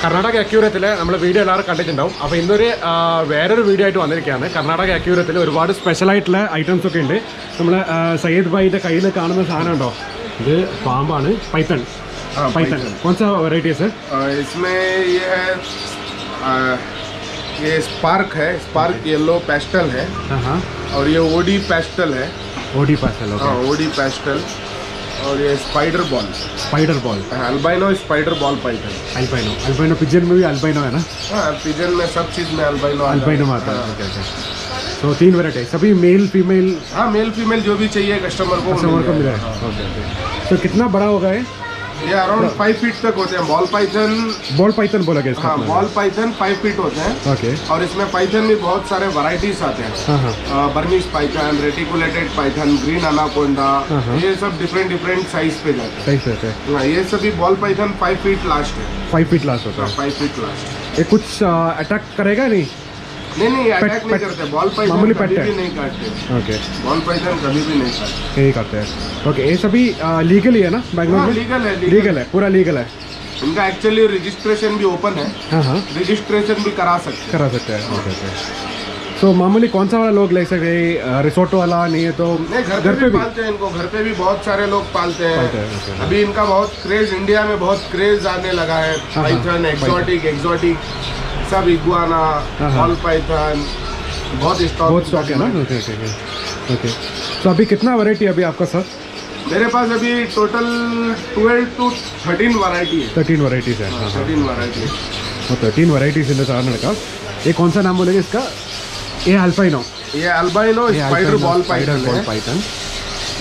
കർണാടക അക്യൂരത്തിൽ നമ്മൾ വീഡിയോ എല്ലാവരും കണ്ടിട്ടുണ്ടാവും അപ്പോൾ ഇന്നൊരു ആ, വേറൊരു വീഡിയോ ആയിട്ട് വന്നിരിക്കുകയാണ് കർണാടക അക്യൂരത്തിൽ ഒരുപാട് സ്പെഷ്യൽ ആയിട്ടുള്ള ഐറ്റംസ് ഒക്കെ ഉണ്ട് നമ്മൾ സയ്യദ് ഭായിയുടെ കയ്യിൽ കാണുന്ന സാധനം ഉണ്ടോ ഇത് പാമ്പാണ് പൈത്തൺ हाँ, പൈത്തൺ കോൺസ വെറൈറ്റീസ് अ, इसमें ये है अ, ये स्पार्क है स्पार्क येलो पेस्टल है और ये ओडी पेस्टल है ഓടി പാസ്റ്റൽ ഓക്കെ हाँ ओडी पेस्टल और ये spider ball spider ball albino spider ball python albino albino pigeon में भी अल्बाइनो है ना? हाँ पिजन में सब चीज़ में अल्बाइनो अल्बाइनो में आता है तो तीन वेराइटी सभी मेल फीमेल हाँ मेल फीमेल जो भी चाहिए कस्टमर को कस्टमर को मिला है. ओके तो कितना बड़ा होगा ये? ये अराउंड फाइव फीट तक होते हैं। बॉल पाइथन बॉल पाइथन बोला गया हाँ बॉल पाइथन फाइव फीट होते हैं। ओके और इसमें पाइथन भी बहुत सारे वैरायटीज आते हैं। हाँ python reticulated python green anaconda. ये सब डिफरेंट डिफरेंट साइज़ पे जाते हैं। हाँ, ये सभी ball python five feet last है। फाइव फीट लास्ट होता है। फाइव फीट लास्ट ये कुछ अटैक करेगा नहीं? नहीं नहीं अटैक नहीं करते बॉल पाइथन मामूली कभी भी नहीं काटते। ओके बॉल पाइथन कभी भी नहीं काटते। करते हैं। ओके ये सभी लीगल ही है ना बैंगलोर हाँ में? लीगल है लीगल है पूरा लीगल है। इनका एक्चुअली रजिस्ट्रेशन भी ओपन है। हाँ हाँ। रजिस्ट्रेशन भी करा सकते करा सकते हैं ओके ओके तो मामूली कौन सा वाला लोग ले सकते हैं? रिसोर्ट वाला नहीं है तो नहीं घर पे भी पालते हैं इनको घर पे भी बहुत सारे लोग पालते पालते हैं हैं, okay। अभी इनका बहुत क्रेज इंडिया में बहुत क्रेज आने लगा है। हाँ, पाइथन एक्सोटिक एक्सोटिक सब इगुआना। बॉल पाइथन बहुत स्टॉक बहुत स्टॉक है ना? ओके ओके ओके ओके तो अभी कितना वैरायटी अभी आपका सर मेरे पास अभी total twelve two thirteen variety है। थर्टीन वैराइटीज है। थर्टीन वैरायटी वो थर्टीन वैराइटीज इन सारण का ये कौन सा नाम बोलेंगे इसका? ये अल्पाइनो ये albino spider ball python ball python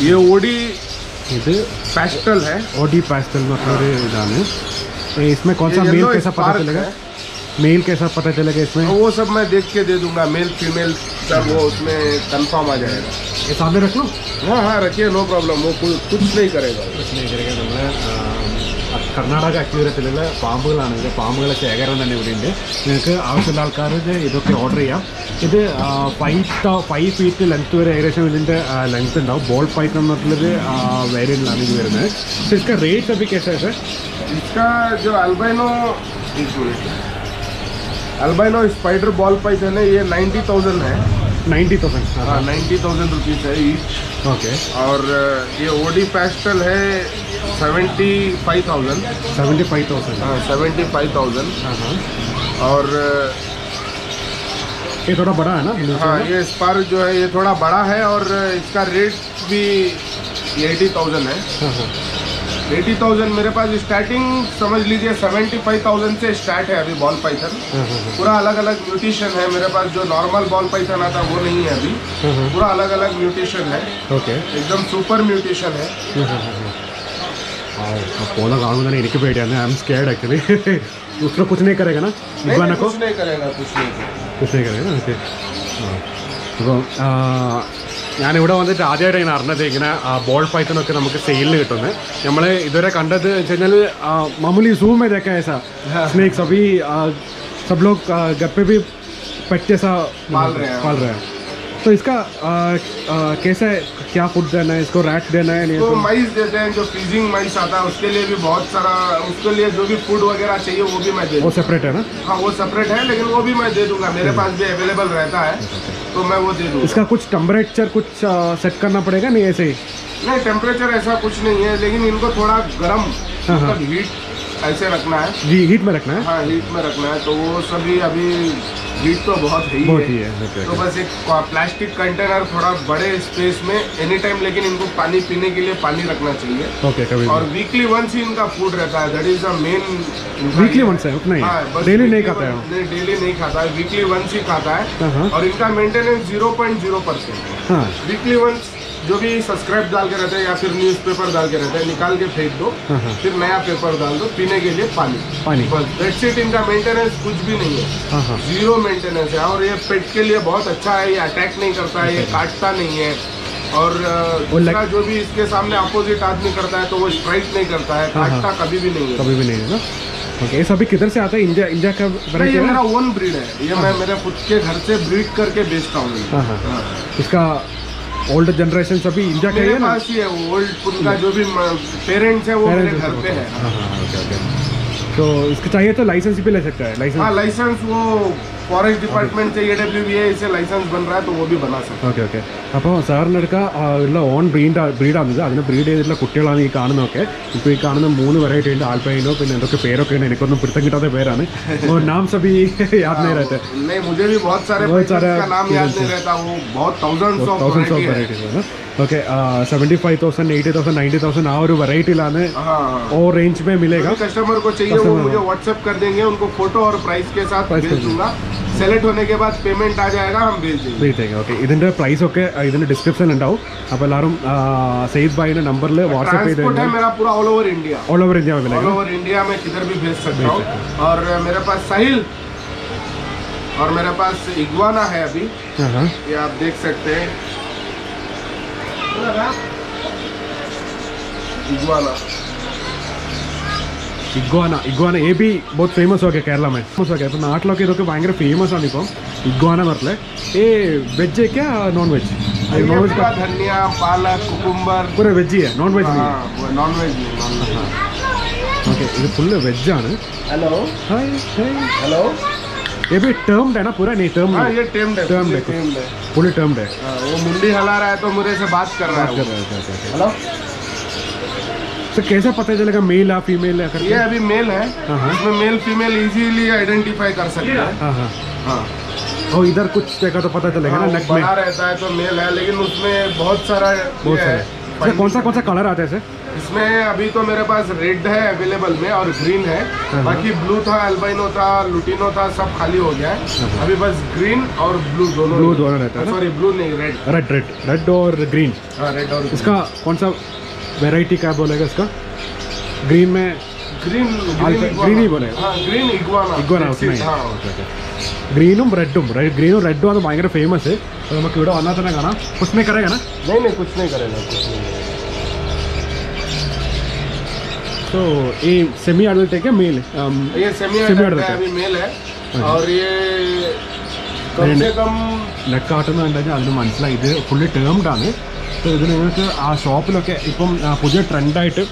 ये ओडी ഇത് पेस्टल है। ओडी पास्टल मतलब इधान है इसमें कौन सा मेल कैसा पता चलेगा। मेल कैसा पता चलेगा इसमें तो वो सब मैं देख के दे दूंगा मेल फीमेल सब वो उसमें कंफर्म आ जाएगा ये सामने रख लो हाँ हाँ रखिए नो प्रॉब्लम वो कुछ कुछ नहीं करेगा നമ്മൾ കർണാടക അക്യൂരത്തിലുള്ള പാമ്പുകളാണെങ്കിൽ പാമ്പുകളെ ശേഖരം തന്നെ ഇവിടെ ഉണ്ട് നിങ്ങൾക്ക് ആവശ്യമുള്ള ആൾക്കാർ ഇത് ഇതൊക്കെ ഓർഡർ ചെയ്യാം ഇത് ഫൈവ് ഫൈവ് ഫീറ്റ് ലെങ്ത് വരെ ഏകദേശം ഇതിൻ്റെ ലെങ്ത് ഉണ്ടാവും ബോൾ പൈത്ത് എന്ന് പറഞ്ഞിട്ടുള്ളൊരു വേരിയൻ്റിലാണ് ഇത് വരുന്നത് പക്ഷേ इसका रेट अभी कैसा है सर इसका जो अल्बाइनो एक minute albino spider ball python है ना ये नाइन्टी थाउज़ेंड है। नाइन्टी थाउज़ेंड हाँ नाइन्टी थाउज़ेंड रुपीज़ है ईच ओके और ये ओडी पेस्टल है seventy five thousand seventy five thousand हाँ सेवेंटी फाइव थाउज़ेंड और ये थोड़ा बड़ा है ना हाँ ये स्पार्क जो है ये थोड़ा बड़ा है और इसका रेट भी एटी थाउज़ेंड है। हाँ हाँ एटी थाउज़ेंड मेरे पास स्टार्टिंग समझ लीजिए सेवेंटी फाइव थाउज़ेंड से स्टार्ट है अभी बॉल पाइथन पूरा अलग अलग म्यूटिशन है मेरे पास जो नॉर्मल बॉल पाइथन आता वो नहीं है अभी। पूरा अलग अलग म्यूटिशन है। ओके एकदम सुपर म्यूटिशन है। हाँ, पोला गाँव में तो इनके बैठे आई एम स्कैड एक्चुअली उसको कुछ नहीं करेगा ना? नहीं, को? कुछ नहीं करेगा कुछ नहीं। कुछ नहीं करेगा ना ओके हाँ। तो ഞാനിവിടെ വന്നിട്ട് ആദ്യമായിട്ട് ഇങ്ങനെ അറിഞ്ഞത് ഇങ്ങനെ ബോൾ പൈത്തനൊക്കെ നമുക്ക് സെയിലിന് കിട്ടുന്നത് നമ്മൾ ഇതുവരെ കണ്ടത് വെച്ച് കഴിഞ്ഞാൽ मामूली जू में देखा है ऐसा स्नेक्स अभी आ, सब लोग आ, घर पे भी पेट जैसा पाल रहे हैं। पाल रहे हैं तो इसका आ, आ, कैसा है क्या फूड देना है इसको रैट देना है नहीं तो तो माइस देते हैं जो फ्रीजिंग माइस आता है उसके लिए भी बहुत सारा उसके लिए जो भी फूड वगैरह चाहिए वो भी मैं दे वो दूँ सेपरेट है ना हाँ वो सेपरेट है लेकिन वो भी मैं दे दूंगा मेरे पास भी अवेलेबल रहता है तो मैं वो दे दूँ इसका कुछ टेम्परेचर कुछ सेट करना पड़ेगा नहीं ऐसे? ही नहीं टेम्परेचर ऐसा कुछ नहीं है लेकिन इनको थोड़ा गर्म हाँ, हाँ। मतलब हीट ऐसे रखना है। जी हीट में रखना है। हाँ हीट में रखना है तो वो सभी अभी हीट तो बहुत है बहुत ही। ही है है तो बस एक प्लास्टिक कंटेनर थोड़ा बड़े स्पेस में एनी टाइम लेकिन इनको पानी पीने के लिए पानी रखना चाहिए। ओके कभी और वीकली वंस ही इनका फ़ूड रहता है that is the main weekly once है उतना ही। डेली नहीं खाता है। नहीं डेली नहीं खाता है वीकली वंस ही खाता हाँ, है हाँ। और इनका maintenance zero point zero percent हाँ। वीकली वंस जो भी सब्सक्राइब डाल के रहते हैं या फिर न्यूज़पेपर डाल के रहते हैं निकाल के फेंक दो हाँ, हाँ। फिर नया पेपर डाल दो पीने के लिए पानी। पानी। दैट्स इनका मेंटेनेंस कुछ भी नहीं है। हाँ हाँ। ज़ीरो मेंटेनेंस है। और ये पेट के लिए बहुत अच्छा है ये अटैक नहीं करता है ये काटता नहीं है। और दूसरा जो भी इसके सामने अपोजिट आदमी करता है तो वो स्ट्राइक नहीं करता है। काटता कभी भी नहीं है। कभी भी नहीं है ना? ओके ये सभी किधर से आता है? इंडिया इंडिया का variety ये मेरा ओन ब्रीड है। ये मैं मेरे खुद के घर से ब्रीड करके बेचता हाँ। इसका ओल्ड जनरेशन सभी इंडिया के ही है ना? पास ही है ओल्ड उनका जो भी पेरेंट्स है वो मेरे घर पे है। हाँ हाँ ओके ओके तो इसका चाहिए तो लाइसेंस भी ले सकता है। हाँ लाइसेंस लाइसेंस वो फॉरेस्ट डिपार्टमेंट से एडब्ल्यू बी इसे लाइसेंस बन रहा है तो वो भी बना सकते ഓക്കെ ഓക്കെ അപ്പോൾ സാറിൻ്റെ അടുക്ക ഉള്ള ഓൺ ബ്രീഡ് ബ്രീഡാണിത് അതിന് ബ്രീഡ് ചെയ്തിട്ടുള്ള കുട്ടികളാണ് ഈ കാണുന്നതൊക്കെ ഇപ്പോൾ ഈ കാണുന്ന മൂന്ന് വെറൈറ്റി ഉണ്ട് ആൽപ്പൈനോ പിന്നെ എന്തൊക്കെ പേരൊക്കെ ഉണ്ട് എനിക്കൊന്നും പിടുത്തം കിട്ടാത്ത പേരാണ് और नाम सभी याद नहीं रहते हैं नहीं मुझे भी बहुत सारे बहुत पेशेंट्स सारा का नाम याद नहीं रहता वो बहुत thousands of thousands of variety है വെറൈറ്റീസ് ആണ് okay seventy five thousand eighty thousand ninety thousand ആ ഒരു വെറൈറ്റിയിലാണ് हाँ हाँ ഓ റേഞ്ച് में मिलेगा कस्टमर को चाहिए वो मुझे व्हाट्सएप कर देंगे उनको फोटो और प्राइस के साथ Price भेज कर दूंगा सेलेक्ट होने के बाद पेमेंट आ जाएगा हम भेज देंगे റേറ്റ് ഓക്കെ ഇതിൻ്റെ പ്രൈസ് ഒക്കെ ഇതിൻ്റെ ഡിസ്ക്രിപ്ഷനിൽ ഉണ്ടാവും അപ്പോൾ എല്ലാവരും സെയ്ദ് ബായിൻ്റെ നമ്പറിൽ വാട്സപ്പ് ചെയ്ത് ट्रांसपोर्ट है मेरा पूरा all over India all over India all मिलेगा ओवर इंडिया में किधर भी भेज सकता हूँ और मेरे पास साहिल और मेरे पास इग्वाना है अभी हाँ हाँ ये आप देख सकते हैं इग्वाना इग्वाना एपी बहुत फ़ेमस हो गया केरला में. फ़ेमस हो गया अपने नाटल के इतने फ़ेमस आने को इग्वाना मतलब. ए वेज है क्या नॉन वेज धनिया पालक कुकुम्बर. पूरे वेज ही है नॉन वेज नहीं नॉन वेज नहीं ओके ये फुल्ले वेज जाने हेलो हाय हेलो ये भी टर्म्ड है ना पूरा नहीं टर्म हाँ ये टेम्ड है fully है। है। फुली टर्म्ड है। हाँ, वो मुंडी हला रहा है तो मुझे से बात कर रहा है कर वो। रहे हैं, okay, okay, okay. हेलो? तो कैसा पता चलेगा मेल है फीमेल है ये अभी मेल है। हाँ, हाँ। इसमें मेल फीमेल इजीली आइडेंटिफाई कर सकते हैं। हाँ हाँ। हाँ। और इधर कुछ देखा तो पता चलेगा हाँ, ना नेक में। बड़ा रहता है तो मेल है लेकिन उसमें बहुत सारा बहुत सारा। है। कौन सा कौन सा कलर आता है सर इसमें अभी तो मेरे पास रेड है अवेलेबल में और ग्रीन है। हाँ। बाकी ब्लू था अल्बाइनो था लुटिनो था सब खाली हो गया है। हाँ। अभी बस ग्रीन और ब्लू दोनों ब्लू दोनों रहता है सॉरी ब्लू नहीं रेड रेड रेड रेड और ग्रीन हाँ रेड और इसका कौन सा वेराइटी क्या बोलेगा इसका? ग्रीन में ग्रीन ग्रीन ही बोलेगा। ग्रीन इग्वाना इग्वाना ഗ്രീനും റെഡും ഗ്രീനും റെഡും അത് ഭയങ്കര ഫേമസ് നമുക്ക് करेगा ना? नहीं नहीं कुछ नहीं करेगा कुछ नहीं। तो ये सेमी अडल्ट है क्या मेल ये सेमी Semi अडल्ट adult है है। अभी मेल है हाँ। और ये कम नहीं, से कम നെക്കാട്ടെന്ന് കണ്ടുകഴിഞ്ഞാൽ അതിന് മനസ്സിലായി ഇത് ഫുള്ളി ടേംഡ് ആണ് അപ്പോൾ ഇത് നിങ്ങൾക്ക് ആ ഷോപ്പിലൊക്കെ ഇപ്പം ആ, പുതിയ ട്രെൻഡായിട്ട്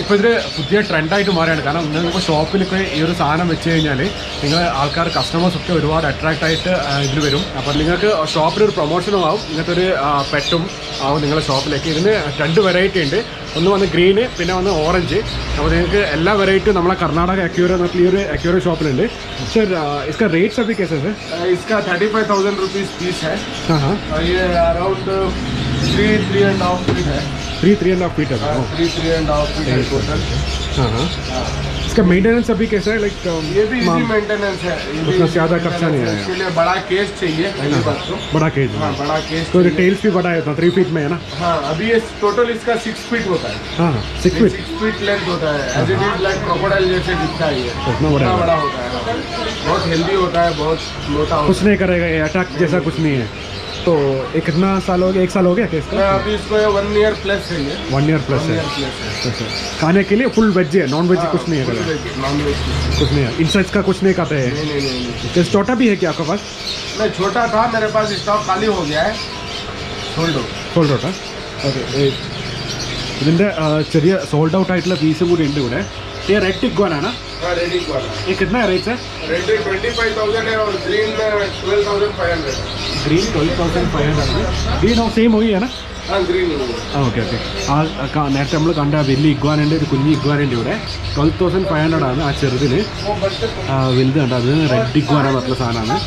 ഇപ്പോൾ ഇത് പുതിയ ട്രെൻഡായിട്ട് മാറിയാണ് കാരണം നിങ്ങൾക്ക് ഷോപ്പിലൊക്കെ ഈ ഒരു സാധനം വെച്ച് കഴിഞ്ഞാൽ നിങ്ങൾ ആൾക്കാർ കസ്റ്റമേഴ്സ് ഒക്കെ ഒരുപാട് അട്രാക്റ്റ് ആയിട്ട് ആ, ഇതിൽ വരും അപ്പോൾ നിങ്ങൾക്ക് ഷോപ്പിലൊരു പ്രൊമോഷനും ആവും ഇങ്ങനത്തെ ഒരു പെറ്റും ആവും നിങ്ങളുടെ ഷോപ്പിലേക്ക് ഇതിന് രണ്ട് വെറൈറ്റി ഉണ്ട് ഒന്ന് വന്ന് ഗ്രീന് പിന്നെ വന്ന് ഓറഞ്ച് അപ്പോൾ നിങ്ങൾക്ക് എല്ലാ വെറൈറ്റിയും നമ്മളെ കർണാടക അക്യൂര എന്നൊക്കെ ഈ ഒരു അക്യൂര ഷോപ്പിലുണ്ട് സർ इसका रेट्स अभी कैसे सर इसका thirty five thousand rupees piece है हाँ हाँ और ये around three three and half feet है three three and half feet है three three and half feet है टोटल हाँ हाँ। इसका मेंटेनेंस अभी कैसा है? लाइक ये भी इजी मेंटेनेंस है। उसमें ज़्यादा खर्चा नहीं है। आएगा। इसके लिए बड़ा केस चाहिए पहली बात तो। बड़ा केज हाँ बड़ा केस तो चाहिए। टेल्स भी बड़ा होता है थ्री फीट में है ना? हाँ अभी ये टोटल इसका सिक्स फीट होता है। हाँ हाँ six feet six feet length होता है। As it is like crocodile जैसे दिखता है उतना बड़ा इतना बड़ा होता है हाँ। बहुत हेल्दी होता है बहुत मोटा कुछ नहीं करेगा ये अटैक जैसा कुछ नहीं है। तो कितना साल हो गया? एक साल हो गया इसको वन ईयर प्लस है अच्छा, अच्छा। खाने के लिए फुल वेज है नॉन वेज कुछ नहीं है कुछ नहीं। है। इंसेक्ट का कुछ नहीं खाता है? छोटा भी है क्या आपके पास? नहीं छोटा था मेरे पास स्टॉक खाली हो गया है। हाँ? ഇതിൻ്റെ ആ, ചെറിയ സോൾഡ് ഔട്ട് ആയിട്ടുള്ള പീസും കൂടി ഉണ്ട് ഇവിടെ ഈ റെഡ് ടിക്വാനാണ് हाँ रेडी वाला ये कितना है रेट है रेडी ट्वेंटी फाइव थाउजेंड है और green twelve thousand five hundred green twelve thousand five hundred green same होई है ना हाँ ग्रीन ആ ഓക്കെ ഓക്കെ ആ ക- നേരത്തെ നമ്മൾ കണ്ട ആ വലിയ ഇഗ്വാനുണ്ട് ഒരു കുഞ്ഞ് ഇഗ്വാനുണ്ട് ഇവിടെ ട്വൽവ് തൗസൻഡ് ഫൈവ് ഹൺഡ്രഡ് ആണ് ആ ചെറുതിന് वो बच्चे ആ, വലുത് കണ്ട അത് റെഡ് ഇഗ്വാന എന്ന് പറഞ്ഞ സാധനമാണ്